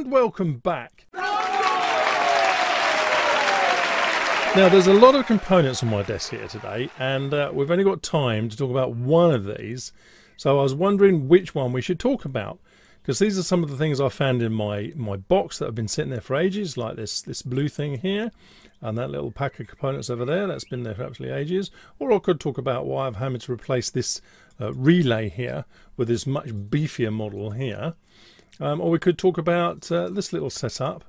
and welcome back. Now, there's a lot of components on my desk here today, and uh, we've only got time to talk about one of these. So I was wondering which one we should talk about, because these are some of the things I found in my my box that have been sitting there for ages, like this this blue thing here, and that little pack of components over there that's been there for absolutely ages. Or I could talk about why I've had to replace this uh, relay here with this much beefier model here. Um, or we could talk about uh, this little setup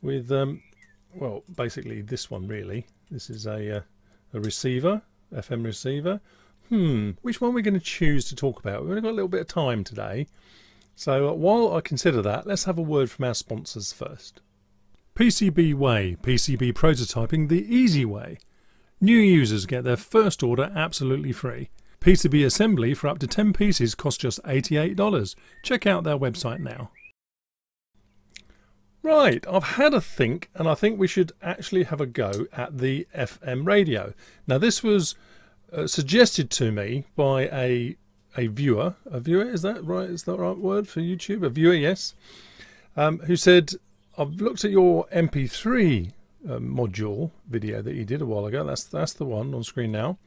with um, well, basically this one really. This is a, uh, a receiver, FM receiver. Hmm, which one are we going to choose to talk about? We've only got a little bit of time today. So uh, while I consider that, let's have a word from our sponsors first. PCB Way, PCB prototyping the easy way. New users get their first order absolutely free. PCB assembly for up to 10 pieces costs just $88. Check out their website now. Right, I've had a think, and I think we should actually have a go at the FM radio. Now, this was uh, suggested to me by a a viewer. A viewer is that right? Is that the right word for YouTube? A viewer, yes. Um, who said, "I've looked at your MP3 uh, module video that you did a while ago. That's that's the one on screen now."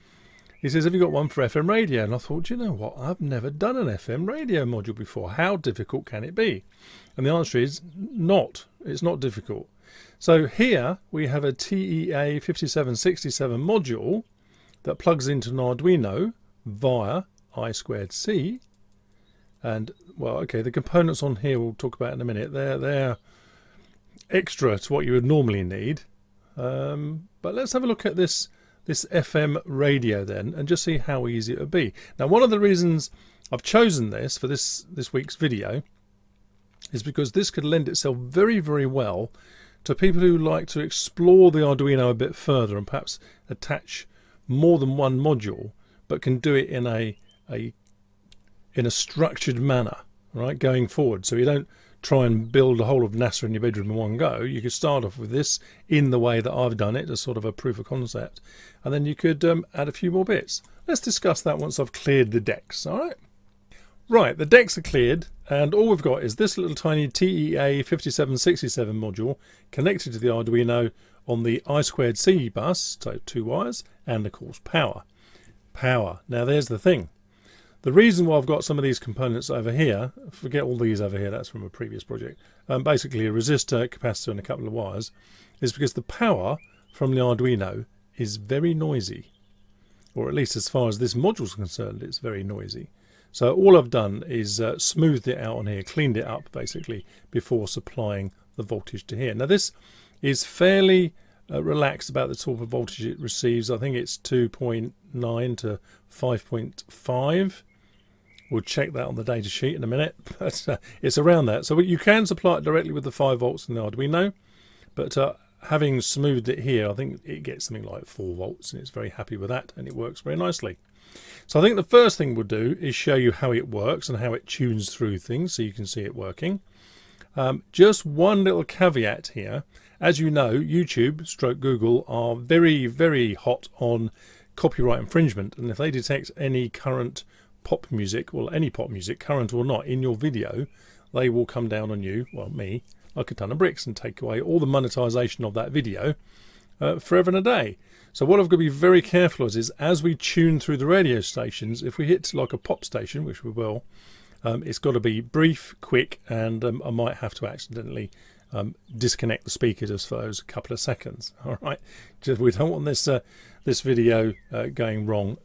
He says, Have you got one for FM radio? And I thought, you know what? I've never done an FM radio module before. How difficult can it be? And the answer is not. It's not difficult. So here we have a TEA 5767 module that plugs into an Arduino via I2C. And, well, okay, the components on here we'll talk about in a minute. They're, they're extra to what you would normally need. Um, but let's have a look at this this FM radio then and just see how easy it would be. Now one of the reasons I've chosen this for this, this week's video is because this could lend itself very very well to people who like to explore the Arduino a bit further and perhaps attach more than one module but can do it in a, a in a structured manner right going forward so you don't try and build a whole of NASA in your bedroom in one go. You could start off with this in the way that I've done it as sort of a proof of concept, and then you could um, add a few more bits. Let's discuss that once I've cleared the decks, all right? Right, the decks are cleared, and all we've got is this little tiny TEA 5767 module connected to the Arduino on the I2C bus, so two wires, and of course power. Power. Now there's the thing. The reason why I've got some of these components over here, forget all these over here, that's from a previous project, um, basically a resistor, capacitor and a couple of wires, is because the power from the Arduino is very noisy. Or at least as far as this module is concerned, it's very noisy. So all I've done is uh, smoothed it out on here, cleaned it up basically before supplying the voltage to here. Now this is fairly uh, relaxed about the sort of voltage it receives. I think it's 2.9 to 5.5 We'll check that on the data sheet in a minute, but uh, it's around that. So you can supply it directly with the 5 volts in the Arduino, but uh, having smoothed it here, I think it gets something like 4 volts, and it's very happy with that, and it works very nicely. So I think the first thing we'll do is show you how it works and how it tunes through things so you can see it working. Um, just one little caveat here. As you know, YouTube, stroke Google, are very, very hot on copyright infringement, and if they detect any current pop music, well, any pop music, current or not, in your video, they will come down on you, well, me, like a ton of bricks and take away all the monetization of that video uh, forever and a day. So what I've got to be very careful of is, as we tune through the radio stations, if we hit like a pop station, which we will, um, it's got to be brief, quick, and um, I might have to accidentally um, disconnect the speakers as for those a couple of seconds. All right, just we don't want this uh, this video uh, going wrong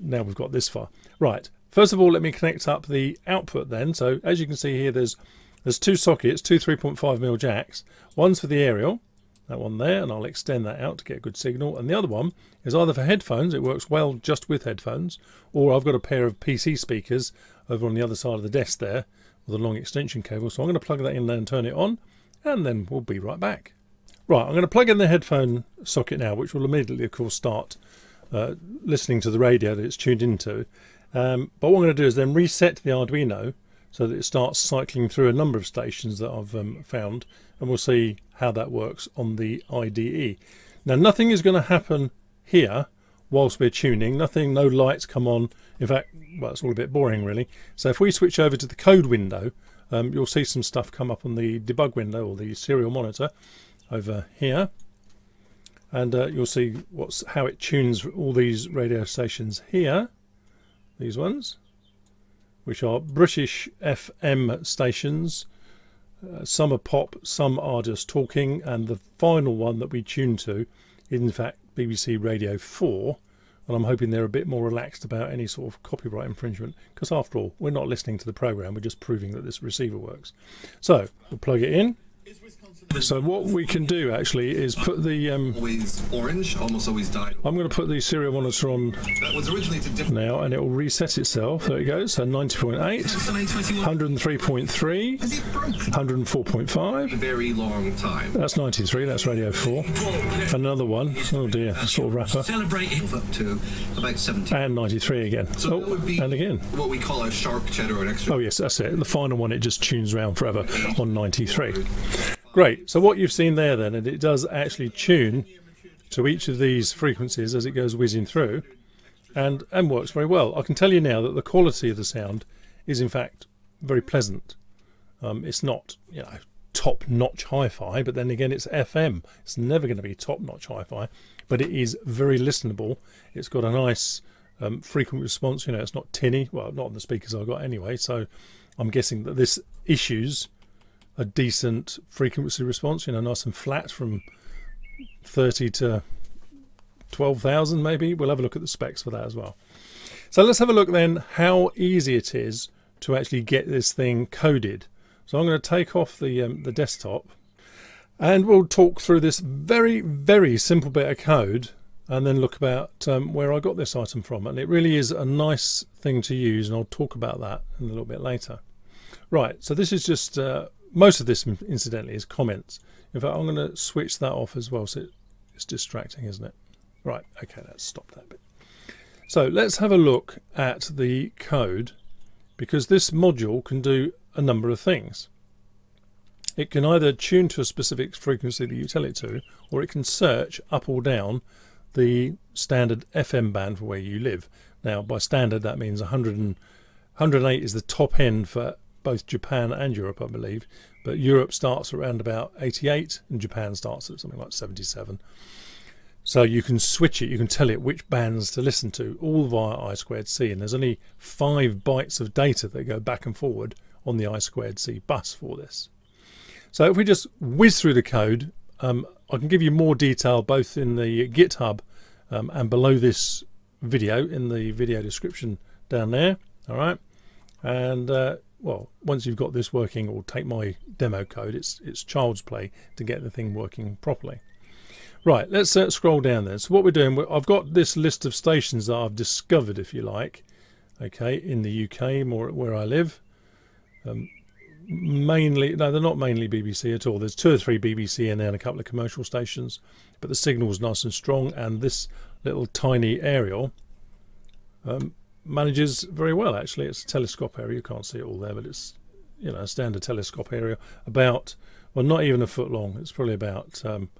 now we've got this far. Right, first of all, let me connect up the output then. So as you can see here, there's there's two sockets, two 3.5mm jacks. One's for the aerial, that one there, and I'll extend that out to get a good signal. And the other one is either for headphones, it works well just with headphones, or I've got a pair of PC speakers over on the other side of the desk there with a long extension cable. So I'm going to plug that in there and turn it on, and then we'll be right back. Right, I'm going to plug in the headphone socket now, which will immediately, of course, start uh, listening to the radio that it's tuned into. Um, but what I'm going to do is then reset the Arduino so that it starts cycling through a number of stations that I've um, found and we'll see how that works on the IDE. Now nothing is going to happen here whilst we're tuning, nothing, no lights come on. In fact, well, it's all a bit boring really. So if we switch over to the code window um, you'll see some stuff come up on the debug window or the serial monitor over here and uh, you'll see what's how it tunes all these radio stations here these ones which are British FM stations. Uh, some are pop some are just talking. And the final one that we tune to is in fact BBC Radio 4 and I'm hoping they're a bit more relaxed about any sort of copyright infringement. Because after all we're not listening to the program. We're just proving that this receiver works. So we'll plug it in so what we can do actually is put the. Um, always orange, almost always dyed. I'm going to put the serial monitor on That was originally to now, and it will reset itself. There it goes. So 90.8, 103.3, Is it broken? 104.5. A very long time. That's 93. That's Radio 4. Another one. Oh dear, sort of wrapper. Celebrating up to about 70. And 93 again. So that would Oh, be and again. what we call a sharp cheddar or an extra. Oh yes, that's it. The final one, it just tunes around forever on 93. Great. So what you've seen there then, and it does actually tune to each of these frequencies as it goes whizzing through, and and works very well. I can tell you now that the quality of the sound is in fact very pleasant. Um, it's not you know top-notch hi-fi, but then again it's FM. It's never going to be top-notch hi-fi, but it is very listenable. It's got a nice um, frequent response. You know, it's not tinny. Well, not on the speakers I've got anyway. So I'm guessing that this issues a decent frequency response. You know, nice and flat from 30 to 12,000 maybe. We'll have a look at the specs for that as well. So let's have a look then how easy it is to actually get this thing coded. So I'm going to take off the um, the desktop and we'll talk through this very very simple bit of code and then look about um, where I got this item from and it really is a nice thing to use and I'll talk about that in a little bit later. Right, so this is just uh, most of this incidentally is comments. In fact, I'm going to switch that off as well so it's distracting, isn't it? Right, okay, let's stop that bit. So let's have a look at the code because this module can do a number of things. It can either tune to a specific frequency that you tell it to, or it can search up or down the standard FM band for where you live. Now, by standard, that means 100 and, 108 is the top end for both Japan and Europe, I believe. But Europe starts around about 88, and Japan starts at something like 77. So you can switch it, you can tell it which bands to listen to, all via I squared C. And there's only five bytes of data that go back and forward on the I squared C bus for this. So if we just whiz through the code, um, I can give you more detail both in the GitHub um, and below this video in the video description down there. All right, and uh, well, once you've got this working, or take my demo code, it's it's child's play to get the thing working properly. Right, let's uh, scroll down there. So what we're doing, I've got this list of stations that I've discovered, if you like, okay, in the UK, more where I live. Um, mainly, no, they're not mainly BBC at all. There's two or three BBC in there and a couple of commercial stations, but the signal's nice and strong, and this little tiny aerial um, manages very well, actually. It's a telescope aerial. You can't see it all there, but it's, you know, a standard telescope aerial, about, well, not even a foot long. It's probably about... Um,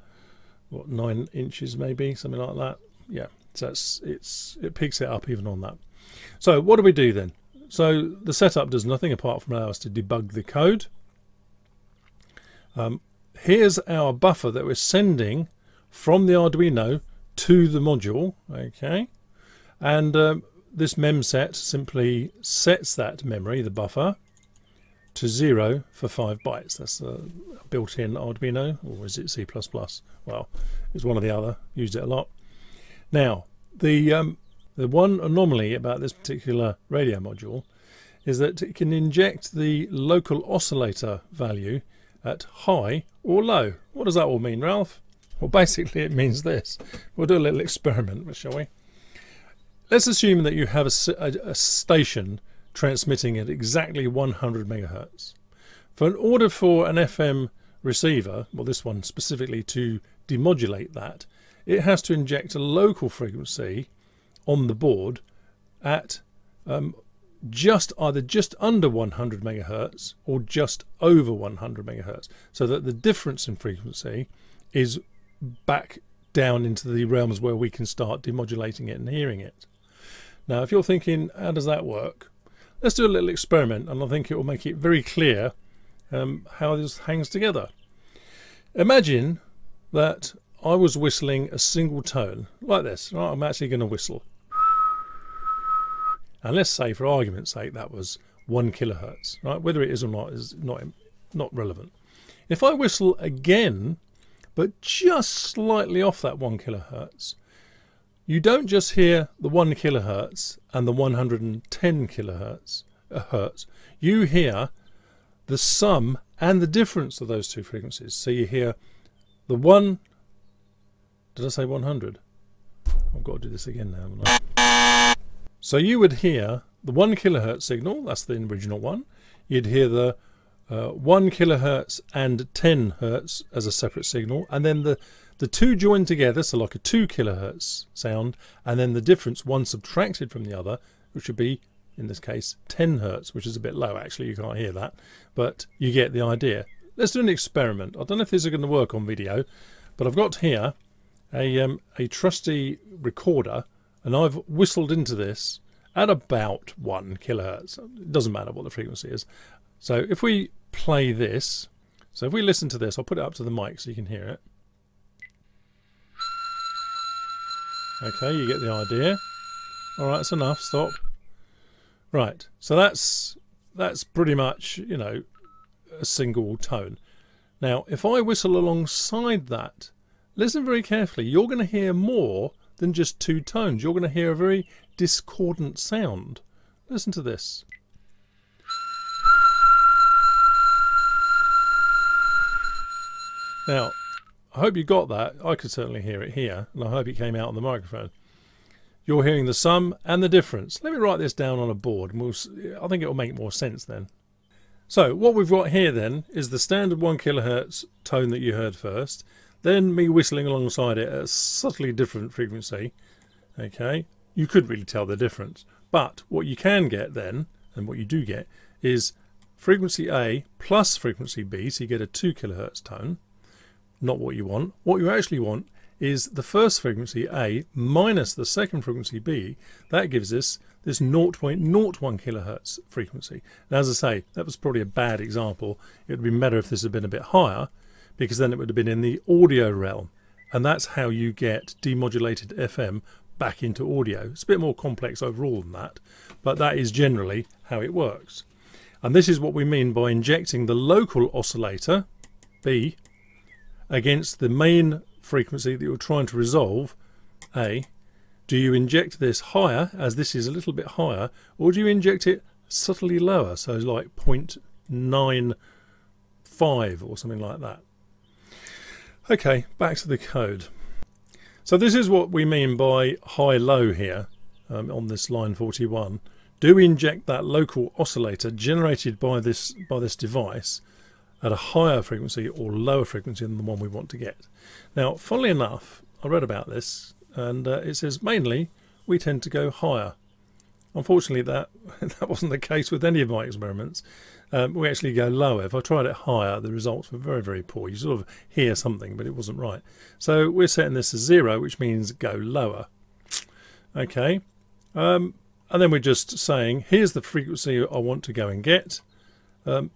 what nine inches maybe something like that. Yeah. So it's it's it picks it up even on that. So what do we do then? So the setup does nothing apart from allow us to debug the code. Um, here's our buffer that we're sending from the Arduino to the module. Okay. And um, this memset simply sets that memory the buffer to zero for five bytes. That's a built-in Arduino, or is it C++? Well, it's one or the other. Used it a lot. Now, the um, the one anomaly about this particular radio module is that it can inject the local oscillator value at high or low. What does that all mean, Ralph? Well, basically it means this. We'll do a little experiment, shall we? Let's assume that you have a, a, a station transmitting at exactly 100 megahertz. For in order for an FM receiver, well this one specifically, to demodulate that, it has to inject a local frequency on the board at um, just either just under 100 megahertz or just over 100 megahertz, so that the difference in frequency is back down into the realms where we can start demodulating it and hearing it. Now, if you're thinking, how does that work? Let's do a little experiment and I think it will make it very clear um, how this hangs together. Imagine that I was whistling a single tone like this. Right, I'm actually going to whistle. And let's say, for argument's sake, that was one kilohertz. Right, whether it is or not is not not relevant. If I whistle again, but just slightly off that one kilohertz, you don't just hear the one kilohertz and the 110 kilohertz. Uh, hertz. You hear the sum and the difference of those two frequencies. So you hear the one. Did I say 100? I've got to do this again now. So you would hear the one kilohertz signal. That's the original one. You'd hear the uh, 1 kilohertz and 10 hertz as a separate signal and then the the two joined together so like a 2 kilohertz sound and then the difference one subtracted from the other which would be in this case 10 hertz which is a bit low actually you can't hear that but you get the idea let's do an experiment I don't know if this is going to work on video but I've got here a, um, a trusty recorder and I've whistled into this at about 1 kilohertz it doesn't matter what the frequency is so if we play this. So if we listen to this, I'll put it up to the mic so you can hear it. Okay, you get the idea. Alright, that's enough, stop. Right, so that's that's pretty much, you know, a single tone. Now, if I whistle alongside that, listen very carefully, you're going to hear more than just two tones. You're going to hear a very discordant sound. Listen to this. Now, I hope you got that. I could certainly hear it here, and I hope it came out on the microphone. You're hearing the sum and the difference. Let me write this down on a board, we'll, I think it will make more sense then. So what we've got here then is the standard 1 kilohertz tone that you heard first, then me whistling alongside it at a subtly different frequency. Okay, you couldn't really tell the difference. But what you can get then, and what you do get, is frequency A plus frequency B, so you get a 2 kilohertz tone not what you want. What you actually want is the first frequency A minus the second frequency B. That gives us this 0.01 kilohertz frequency. Now, as I say, that was probably a bad example. It would been better if this had been a bit higher because then it would have been in the audio realm. And that's how you get demodulated FM back into audio. It's a bit more complex overall than that, but that is generally how it works. And this is what we mean by injecting the local oscillator, B, against the main frequency that you're trying to resolve, A, do you inject this higher, as this is a little bit higher, or do you inject it subtly lower, so like 0.95 or something like that? Okay, back to the code. So this is what we mean by high-low here um, on this line 41. Do we inject that local oscillator generated by this by this device at a higher frequency or lower frequency than the one we want to get. Now, funnily enough, I read about this and uh, it says mainly we tend to go higher. Unfortunately, that that wasn't the case with any of my experiments. Um, we actually go lower. If I tried it higher, the results were very, very poor. You sort of hear something, but it wasn't right. So we're setting this to zero, which means go lower. Okay. Um, and then we're just saying, here's the frequency I want to go and get. Um,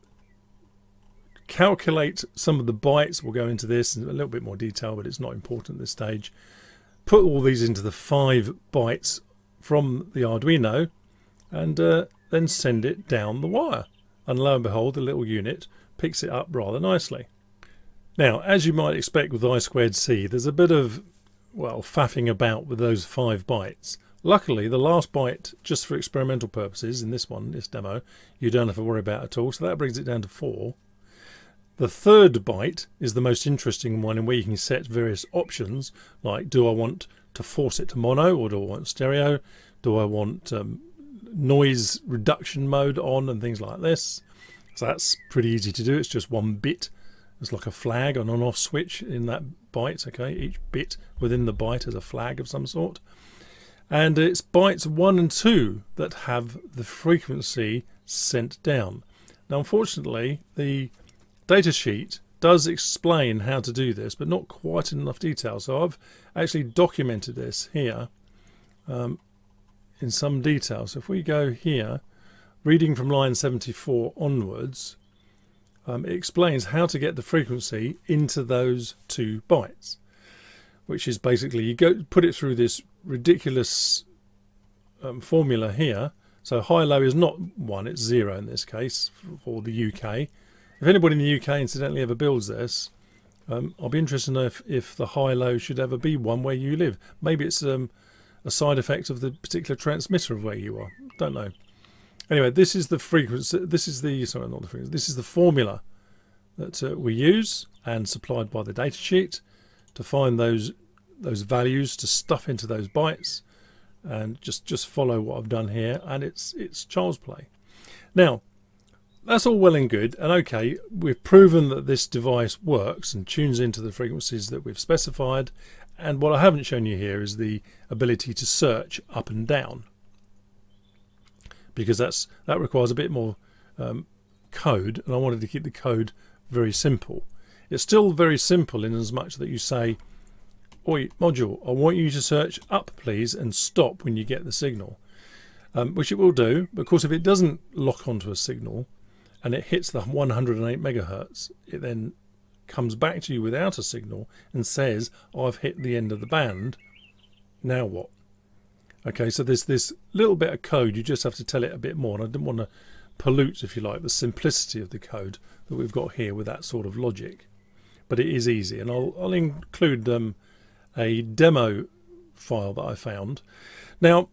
calculate some of the bytes. We'll go into this in a little bit more detail, but it's not important at this stage. Put all these into the five bytes from the Arduino and uh, then send it down the wire. And lo and behold, the little unit picks it up rather nicely. Now, as you might expect with I squared C, there's a bit of, well, faffing about with those five bytes. Luckily, the last byte, just for experimental purposes, in this one, this demo, you don't have to worry about at all. So that brings it down to four. The third byte is the most interesting one in where you can set various options like do I want to force it to mono or do I want stereo? Do I want um, noise reduction mode on and things like this? So that's pretty easy to do. It's just one bit. It's like a flag, an on-off switch in that byte. Okay, each bit within the byte is a flag of some sort. And it's bytes 1 and 2 that have the frequency sent down. Now unfortunately the datasheet does explain how to do this, but not quite in enough detail. So I've actually documented this here um, in some detail. So if we go here, reading from line 74 onwards, um, it explains how to get the frequency into those two bytes, which is basically you go put it through this ridiculous um, formula here. So high-low is not one; it's zero in this case for the UK. If anybody in the UK incidentally ever builds this, um, I'll be interested to know if, if the high-low should ever be one where you live. Maybe it's um, a side effect of the particular transmitter of where you are. Don't know. Anyway, this is the frequency. This is the sorry, not the frequency. This is the formula that uh, we use and supplied by the datasheet to find those those values to stuff into those bytes, and just just follow what I've done here, and it's it's child's play. Now, that's all well and good, and okay, we've proven that this device works and tunes into the frequencies that we've specified. And what I haven't shown you here is the ability to search up and down because that's that requires a bit more um, code and I wanted to keep the code very simple. It's still very simple in as much that you say Oi module I want you to search up please and stop when you get the signal um, which it will do course if it doesn't lock onto a signal and it hits the 108 megahertz it then comes back to you without a signal and says I've hit the end of the band now what Okay, so there's this little bit of code, you just have to tell it a bit more. And I didn't want to pollute, if you like, the simplicity of the code that we've got here with that sort of logic. But it is easy, and I'll, I'll include um, a demo file that I found. Now,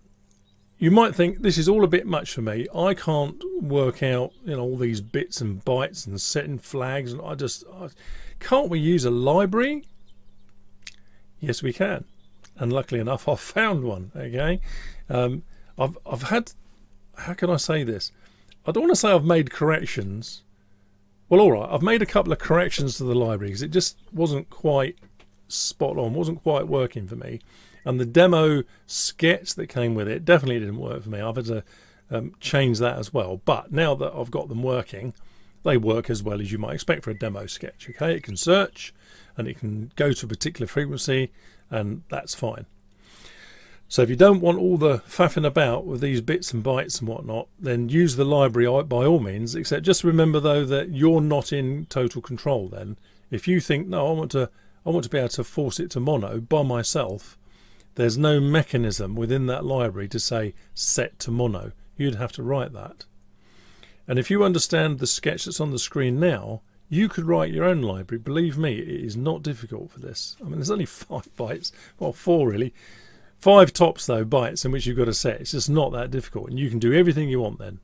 you might think this is all a bit much for me. I can't work out you know all these bits and bytes and setting flags, and I just I, can't we use a library? Yes, we can and luckily enough, I've found one. Okay, um, I've I've had. How can I say this? I don't want to say I've made corrections. Well, all right, I've made a couple of corrections to the library because it just wasn't quite spot on, wasn't quite working for me. And the demo sketch that came with it definitely didn't work for me. I've had to um, change that as well. But now that I've got them working, they work as well as you might expect for a demo sketch. Okay, it can search and it can go to a particular frequency and that's fine. So if you don't want all the faffing about with these bits and bytes and whatnot, then use the library by all means, except just remember though that you're not in total control then. If you think, no, I want to I want to be able to force it to mono by myself, there's no mechanism within that library to say set to mono. You'd have to write that. And if you understand the sketch that's on the screen now, you could write your own library. Believe me, it is not difficult for this. I mean, there's only five bytes. Well, four really. Five tops, though, bytes in which you've got to set. It's just not that difficult. And you can do everything you want then.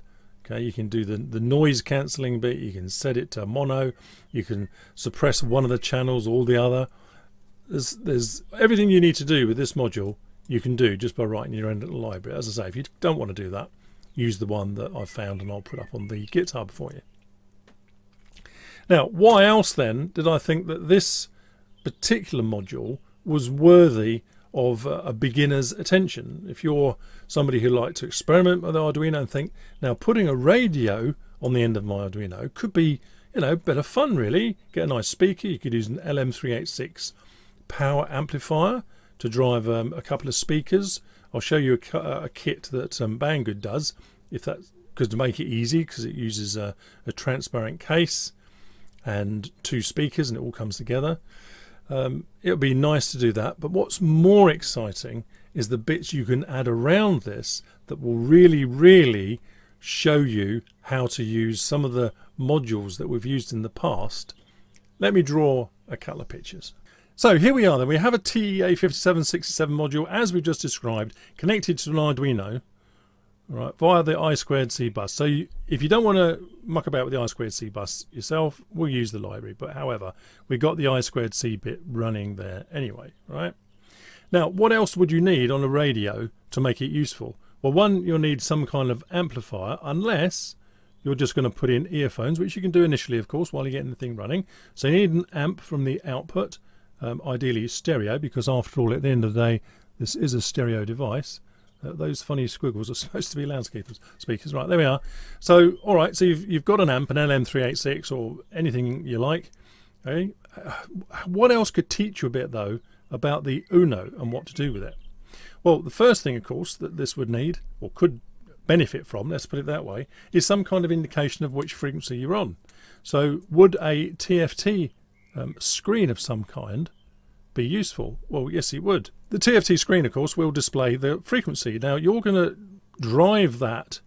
Okay, you can do the, the noise cancelling bit. You can set it to mono. You can suppress one of the channels or the other. There's, there's everything you need to do with this module you can do just by writing your own little library. As I say, if you don't want to do that, use the one that I've found and I'll put up on the GitHub for you. Now, why else then did I think that this particular module was worthy of uh, a beginner's attention? If you're somebody who likes to experiment with Arduino and think, now putting a radio on the end of my Arduino could be, you know, better fun really. Get a nice speaker. You could use an LM386 power amplifier to drive um, a couple of speakers. I'll show you a, a kit that um, Banggood does, if that's because to make it easy, because it uses a, a transparent case and two speakers and it all comes together. Um, it would be nice to do that, but what's more exciting is the bits you can add around this that will really, really show you how to use some of the modules that we've used in the past. Let me draw a couple of pictures. So here we are then, we have a TEA5767 module as we've just described connected to an Arduino right, via the I squared C bus. So you, if you don't want to muck about with the I squared C bus yourself, we'll use the library. But however, we've got the I squared C bit running there anyway, right? Now, what else would you need on a radio to make it useful? Well, one, you'll need some kind of amplifier, unless you're just going to put in earphones, which you can do initially, of course, while you're getting the thing running. So you need an amp from the output, um, ideally stereo, because after all, at the end of the day, this is a stereo device. Uh, those funny squiggles are supposed to be loudspeakers. Speakers, right? There we are. So, all right. So you've you've got an amp, an LM386, or anything you like. Okay. Uh, what else could teach you a bit though about the Uno and what to do with it? Well, the first thing, of course, that this would need or could benefit from, let's put it that way, is some kind of indication of which frequency you're on. So would a TFT um, screen of some kind be useful? Well, yes, it would. The TFT screen, of course, will display the frequency. Now, you're going to drive that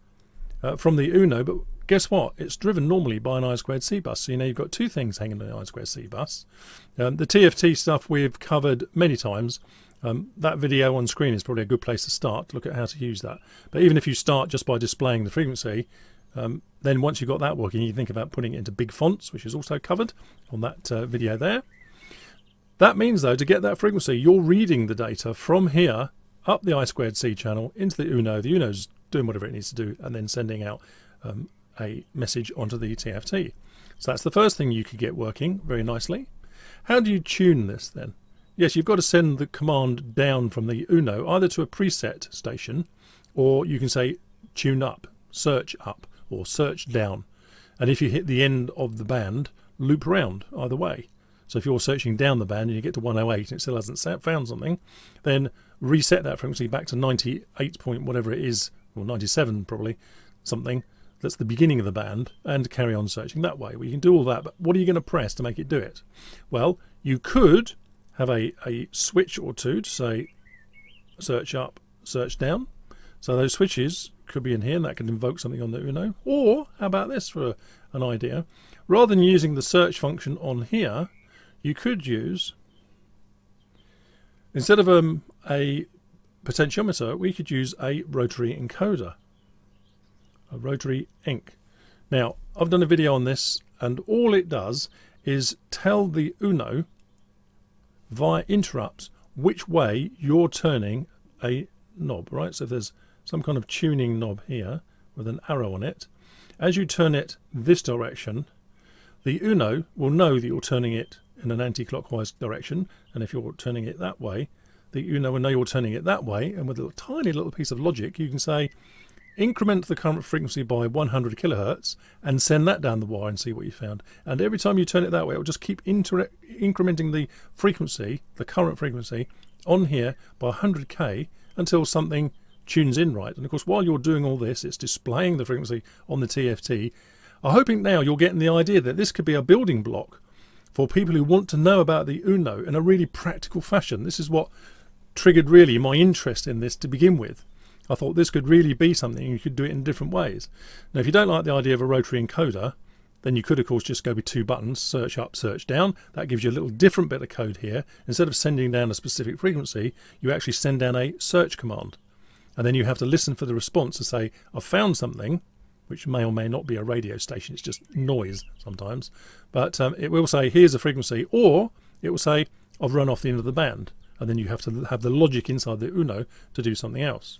uh, from the UNO, but guess what? It's driven normally by an I squared C bus. So you know you've got two things hanging on the I squared C bus. Um, the TFT stuff we've covered many times. Um, that video on screen is probably a good place to start to look at how to use that. But even if you start just by displaying the frequency, um, then once you've got that working, you think about putting it into big fonts, which is also covered on that uh, video there. That means, though, to get that frequency, you're reading the data from here up the I squared C channel into the UNO. The UNO's doing whatever it needs to do and then sending out um, a message onto the TFT. So that's the first thing you could get working very nicely. How do you tune this then? Yes, you've got to send the command down from the UNO either to a preset station or you can say tune up, search up or search down. And if you hit the end of the band, loop around either way. So if you're searching down the band and you get to 108 and it still hasn't found something, then reset that frequency back to 98 point whatever it is, or 97 probably, something that's the beginning of the band, and carry on searching that way. Well, you can do all that, but what are you going to press to make it do it? Well, you could have a, a switch or two to say search up, search down. So those switches could be in here and that could invoke something on the Uno. Or how about this for an idea? Rather than using the search function on here, you could use, instead of um, a potentiometer, we could use a rotary encoder, a rotary enc. Now, I've done a video on this, and all it does is tell the UNO via interrupts which way you're turning a knob, right? So there's some kind of tuning knob here with an arrow on it. As you turn it this direction, the UNO will know that you're turning it in an anti-clockwise direction. And if you're turning it that way the UNO will know you're turning it that way. And with a tiny little piece of logic you can say increment the current frequency by 100 kilohertz and send that down the wire and see what you found. And every time you turn it that way it will just keep incrementing the frequency the current frequency on here by 100k until something tunes in right and of course while you're doing all this it's displaying the frequency on the TFT I'm hoping now you're getting the idea that this could be a building block for people who want to know about the Uno in a really practical fashion. This is what triggered really my interest in this to begin with. I thought this could really be something you could do it in different ways. Now if you don't like the idea of a rotary encoder then you could of course just go with two buttons, search up, search down. That gives you a little different bit of code here. Instead of sending down a specific frequency, you actually send down a search command. And then you have to listen for the response to say, I've found something, which may or may not be a radio station. It's just noise sometimes. But um, it will say, here's the frequency, or it will say, I've run off the end of the band. And then you have to have the logic inside the UNO to do something else.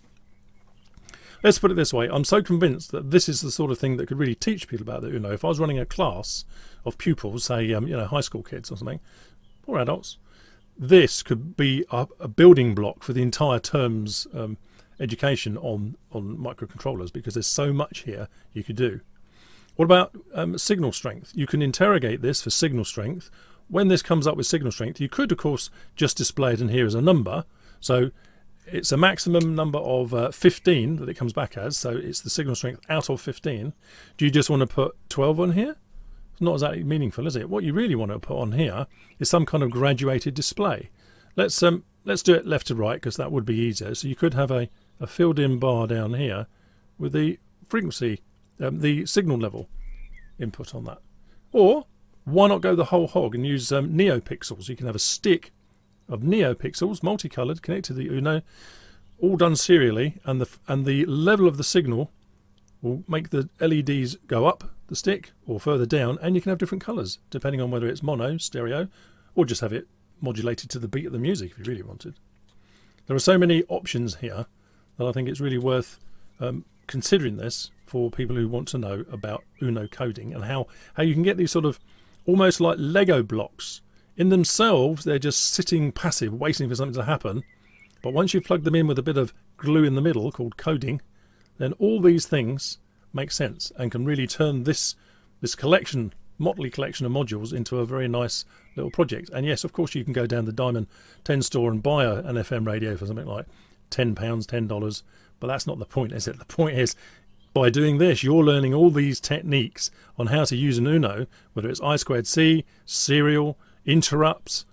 Let's put it this way. I'm so convinced that this is the sort of thing that could really teach people about the UNO. If I was running a class of pupils, say, um, you know, high school kids or something, or adults, this could be a, a building block for the entire term's um, education on, on microcontrollers because there's so much here you could do. What about um, signal strength? You can interrogate this for signal strength. When this comes up with signal strength, you could, of course, just display it in here as a number. So it's a maximum number of uh, 15 that it comes back as. So it's the signal strength out of 15. Do you just want to put 12 on here? It's not exactly meaningful, is it? What you really want to put on here is some kind of graduated display. Let's um, let's do it left to right because that would be easier. So you could have a a filled in bar down here with the frequency, um, the signal level input on that. Or why not go the whole hog and use um, neopixels? You can have a stick of neopixels, multicolored, connected to the UNO, all done serially, and the and the level of the signal will make the LEDs go up the stick or further down, and you can have different colours depending on whether it's mono, stereo, or just have it modulated to the beat of the music if you really wanted. There are so many options here that I think it's really worth um, considering this for people who want to know about Uno coding and how, how you can get these sort of almost like Lego blocks. In themselves, they're just sitting passive, waiting for something to happen. But once you plug them in with a bit of glue in the middle called coding, then all these things make sense and can really turn this this collection, motley collection of modules into a very nice little project. And yes, of course, you can go down the Diamond 10 store and buy an FM radio for something like ten pounds, ten dollars. But that's not the point, is it? The point is, by doing this, you're learning all these techniques on how to use an Uno, whether it's I squared C, serial, interrupts,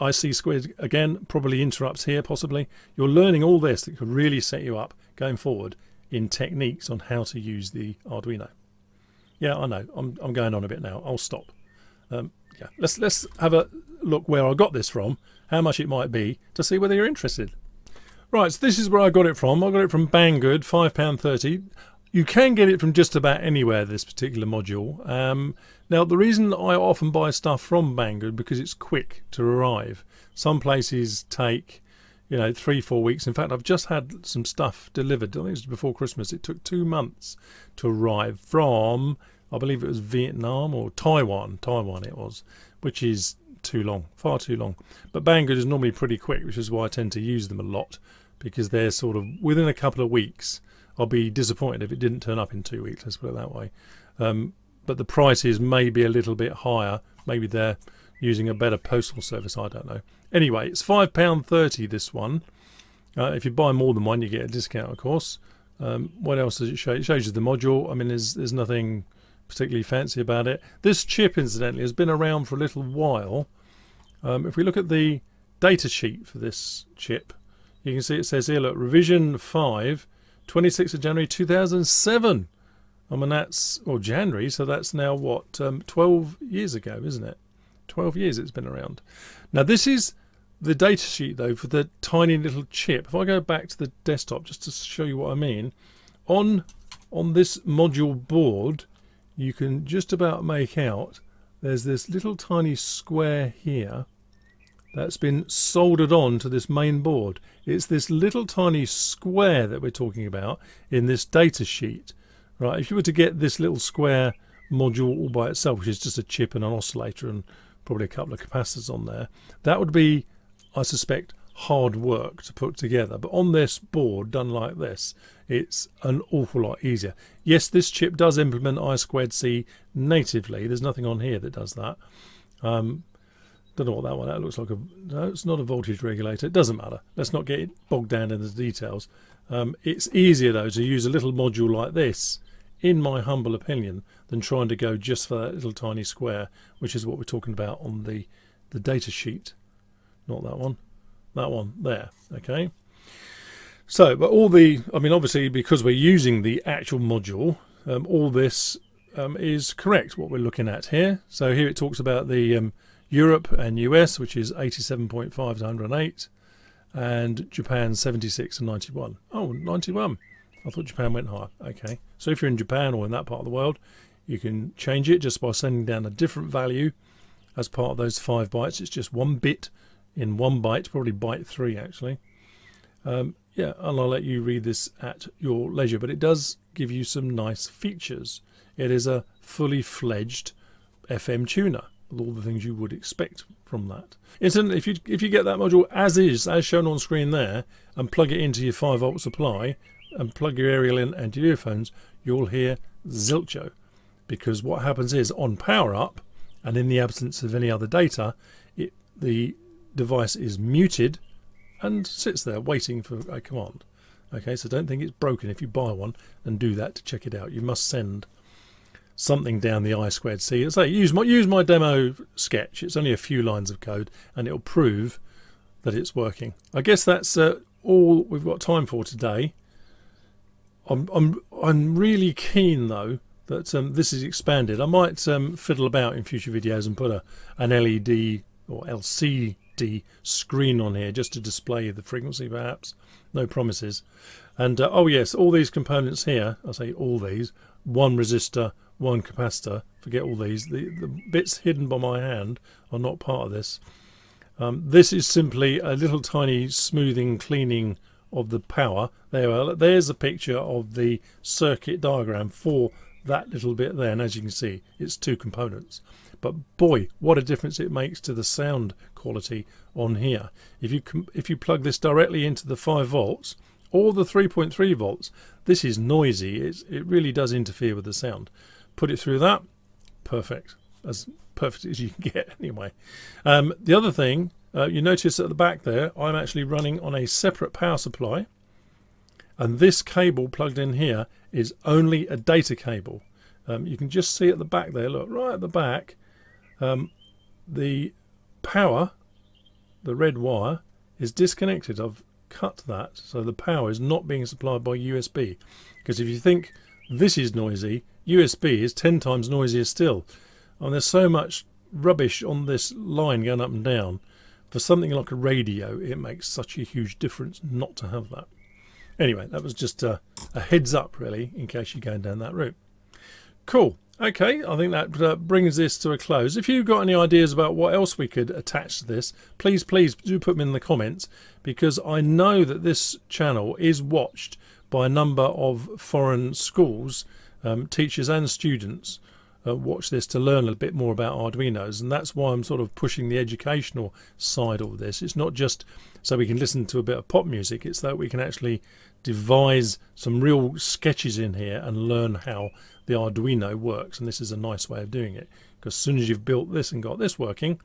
IC squared again, probably interrupts here, possibly. You're learning all this that could really set you up going forward in techniques on how to use the Arduino. Yeah, I know. I'm, I'm going on a bit now. I'll stop. Um, yeah, let's let's have a look where I got this from, how much it might be, to see whether you're interested. Right, so this is where I got it from. I got it from Banggood, £5.30. You can get it from just about anywhere, this particular module. Um, now, the reason I often buy stuff from Banggood because it's quick to arrive. Some places take, you know, three, four weeks. In fact, I've just had some stuff delivered. I think it was before Christmas. It took two months to arrive from, I believe it was Vietnam or Taiwan. Taiwan it was, which is too long, far too long. But Banggood is normally pretty quick, which is why I tend to use them a lot because they're sort of within a couple of weeks. I'll be disappointed if it didn't turn up in two weeks. Let's put it that way. Um, but the prices may be a little bit higher. Maybe they're using a better postal service. I don't know. Anyway, it's five pound thirty. This one. Uh, if you buy more than one, you get a discount, of course. Um, what else does it show? It shows you the module. I mean, there's there's nothing particularly fancy about it. This chip, incidentally, has been around for a little while. Um, if we look at the data sheet for this chip, you can see it says here, look, revision 5, 26th of January 2007. I mean, that's, or January, so that's now what, um, 12 years ago, isn't it? 12 years it's been around. Now, this is the data sheet, though, for the tiny little chip. If I go back to the desktop just to show you what I mean, on, on this module board, you can just about make out there's this little tiny square here that's been soldered on to this main board. It's this little tiny square that we're talking about in this data sheet. Right, if you were to get this little square module all by itself, which is just a chip and an oscillator and probably a couple of capacitors on there, that would be, I suspect, hard work to put together. But on this board, done like this, it's an awful lot easier. Yes, this chip does implement I squared C natively. There's nothing on here that does that. Um, don't know what that one. That looks like a. No, it's not a voltage regulator. It doesn't matter. Let's not get bogged down in the details. Um, it's easier though to use a little module like this, in my humble opinion, than trying to go just for that little tiny square, which is what we're talking about on the the data sheet. Not that one. That one there. Okay. So, but all the, I mean, obviously because we're using the actual module, um, all this um, is correct. What we're looking at here. So here it talks about the um, Europe and US, which is 87.5 to 108, and Japan 76 and 91. Oh, 91. I thought Japan went higher. Okay. So if you're in Japan or in that part of the world, you can change it just by sending down a different value as part of those five bytes. It's just one bit in one byte, probably byte three actually. Um, yeah, and I'll let you read this at your leisure, but it does give you some nice features. It is a fully fledged FM tuner all the things you would expect from that. Incidentally, if you if you get that module as is, as shown on screen there, and plug it into your 5 volt supply, and plug your aerial in and your earphones, you'll hear Zilcho. Because what happens is, on power up, and in the absence of any other data, it, the device is muted and sits there waiting for a command. Okay, so don't think it's broken if you buy one and do that to check it out. You must send something down the I squared C. Say use my use my demo sketch. It's only a few lines of code, and it'll prove that it's working. I guess that's uh, all we've got time for today. I'm I'm I'm really keen though that um, this is expanded. I might um, fiddle about in future videos and put a an LED or LCD screen on here just to display the frequency perhaps. No promises. And uh, oh yes, all these components here, I say all these, one resistor, one capacitor. Forget all these. The, the bits hidden by my hand are not part of this. Um, this is simply a little tiny smoothing, cleaning of the power. There, are, there's a picture of the circuit diagram for that little bit there. And as you can see, it's two components. But boy, what a difference it makes to the sound quality on here. If you if you plug this directly into the 5 volts or the 3.3 volts, this is noisy. It's, it really does interfere with the sound put it through that, perfect, as perfect as you can get anyway. Um, the other thing, uh, you notice at the back there, I'm actually running on a separate power supply, and this cable plugged in here is only a data cable. Um, you can just see at the back there, look, right at the back, um, the power, the red wire, is disconnected. I've cut that, so the power is not being supplied by USB. Because if you think this is noisy, USB is 10 times noisier still. And there's so much rubbish on this line going up and down. For something like a radio, it makes such a huge difference not to have that. Anyway, that was just a, a heads up, really, in case you're going down that route. Cool. Okay, I think that uh, brings this to a close. If you've got any ideas about what else we could attach to this, please, please do put them in the comments because I know that this channel is watched by a number of foreign schools, um, teachers and students uh, watch this to learn a bit more about Arduinos and that's why I'm sort of pushing the educational side of this. It's not just so we can listen to a bit of pop music, it's that we can actually devise some real sketches in here and learn how the Arduino works and this is a nice way of doing it because as soon as you've built this and got this working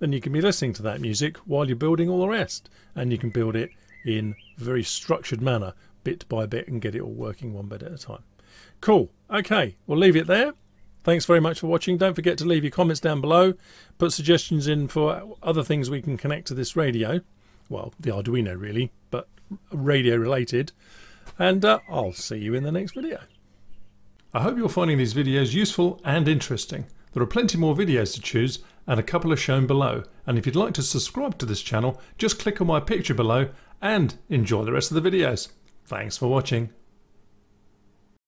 then you can be listening to that music while you're building all the rest and you can build it in a very structured manner bit by bit and get it all working one bit at a time. Cool. Okay, we'll leave it there. Thanks very much for watching. Don't forget to leave your comments down below. Put suggestions in for other things we can connect to this radio. Well, the Arduino really, but radio related. And uh, I'll see you in the next video. I hope you're finding these videos useful and interesting. There are plenty more videos to choose and a couple are shown below. And if you'd like to subscribe to this channel, just click on my picture below and enjoy the rest of the videos. Thanks for watching.